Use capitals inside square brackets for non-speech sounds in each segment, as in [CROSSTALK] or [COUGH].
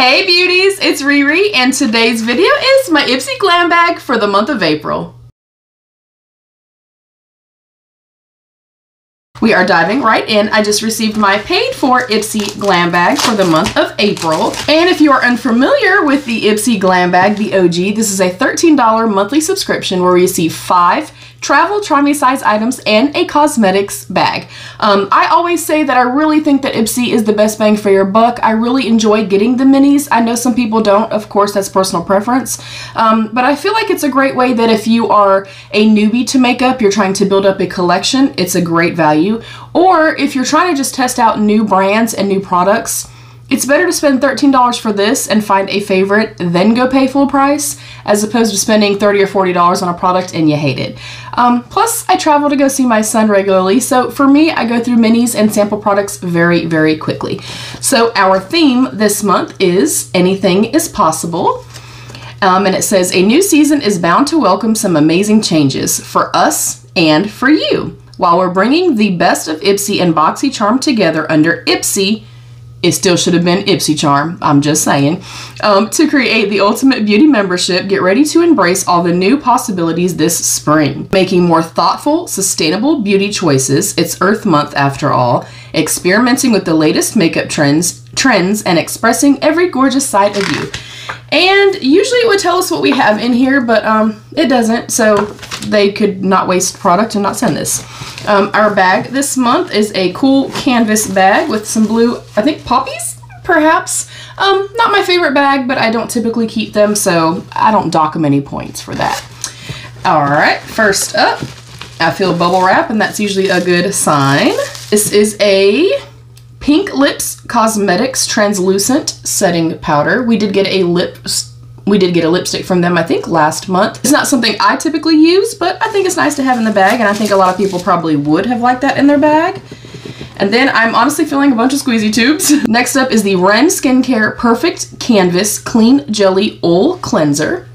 Hey beauties, it's Riri and today's video is my Ipsy Glam Bag for the month of April. We are diving right in. I just received my paid for Ipsy Glam Bag for the month of April. And if you are unfamiliar with the Ipsy Glam Bag, the OG, this is a $13 monthly subscription where you receive five travel try me size items, and a cosmetics bag. Um, I always say that I really think that Ipsy is the best bang for your buck. I really enjoy getting the minis. I know some people don't, of course, that's personal preference. Um, but I feel like it's a great way that if you are a newbie to makeup, you're trying to build up a collection, it's a great value. Or if you're trying to just test out new brands and new products, it's better to spend $13 for this and find a favorite, then go pay full price, as opposed to spending 30 or $40 on a product and you hate it. Um, plus, I travel to go see my son regularly, so for me, I go through minis and sample products very, very quickly. So our theme this month is Anything is Possible. Um, and it says, A new season is bound to welcome some amazing changes for us and for you. While we're bringing the best of Ipsy and BoxyCharm together under Ipsy, it still should have been Ipsy Charm, I'm just saying. Um, to create the Ultimate Beauty membership, get ready to embrace all the new possibilities this spring. Making more thoughtful, sustainable beauty choices, it's Earth Month after all, experimenting with the latest makeup trends, trends and expressing every gorgeous side of you. And usually it would tell us what we have in here, but um, it doesn't, so they could not waste product and not send this. Um, our bag this month is a cool canvas bag with some blue, I think poppies, perhaps. Um, not my favorite bag, but I don't typically keep them, so I don't dock them any points for that. All right, first up, I feel bubble wrap, and that's usually a good sign. This is a Pink Lipps Cosmetics Translucent Setting Powder. We did get a lip we did get a lipstick from them, I think, last month. It's not something I typically use, but I think it's nice to have in the bag, and I think a lot of people probably would have liked that in their bag. And then I'm honestly feeling a bunch of squeezy tubes. [LAUGHS] Next up is the Ren Skincare Perfect Canvas Clean Jelly Oil Cleanser.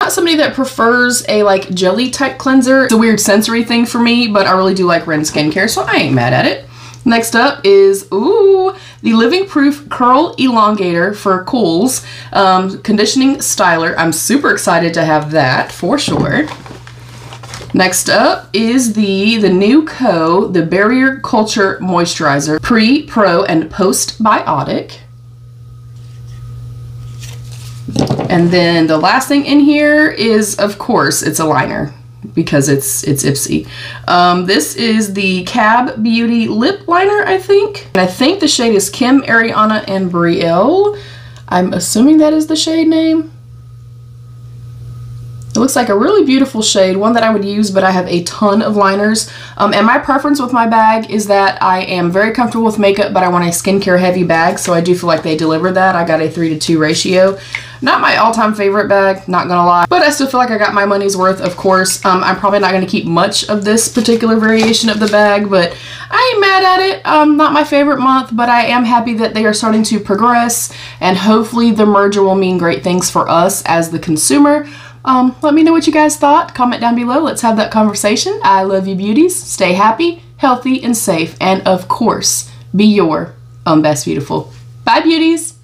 I'm not somebody that prefers a like jelly type cleanser. It's a weird sensory thing for me, but I really do like Ren Skincare, so I ain't mad at it. Next up is, ooh, the Living Proof Curl Elongator for Cools um, Conditioning Styler. I'm super excited to have that for sure. Next up is the, the Nue Co, the Barrier Culture Moisturizer, Pre, Pro, and Postbiotic. And then the last thing in here is, of course, it's a liner because it's it's Ipsy. Um, this is the Cab Beauty Lip Liner, I think. And I think the shade is Kim, Ariana, and Brielle. I'm assuming that is the shade name. Looks like a really beautiful shade, one that I would use, but I have a ton of liners. Um, and my preference with my bag is that I am very comfortable with makeup, but I want a skincare heavy bag, so I do feel like they delivered that. I got a 3 to 2 ratio. Not my all-time favorite bag, not gonna lie, but I still feel like I got my money's worth, of course. Um, I'm probably not gonna keep much of this particular variation of the bag, but I ain't mad at it. Um, not my favorite month, but I am happy that they are starting to progress, and hopefully the merger will mean great things for us as the consumer. Um, let me know what you guys thought. Comment down below. Let's have that conversation. I love you beauties. Stay happy, healthy, and safe. And of course, be your own best beautiful. Bye beauties.